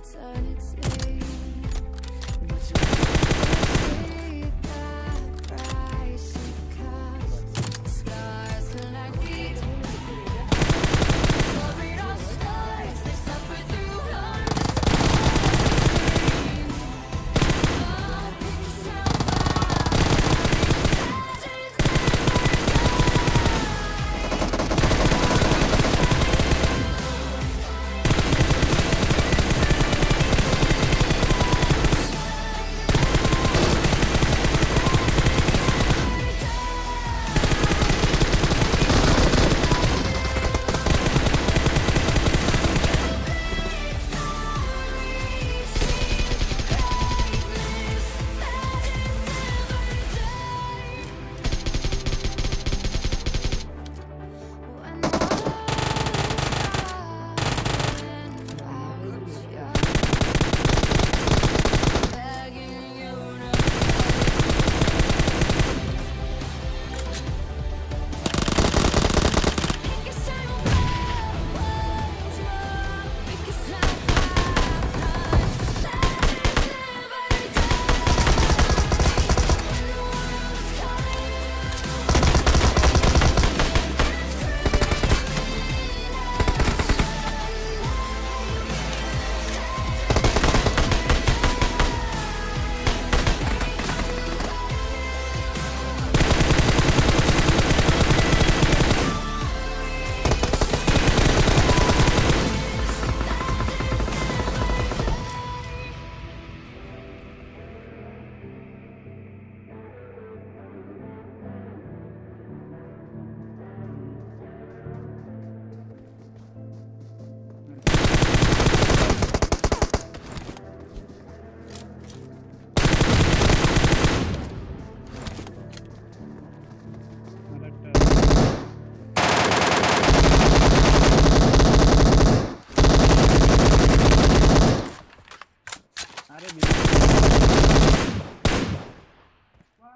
returning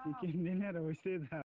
Chicken dinner, usted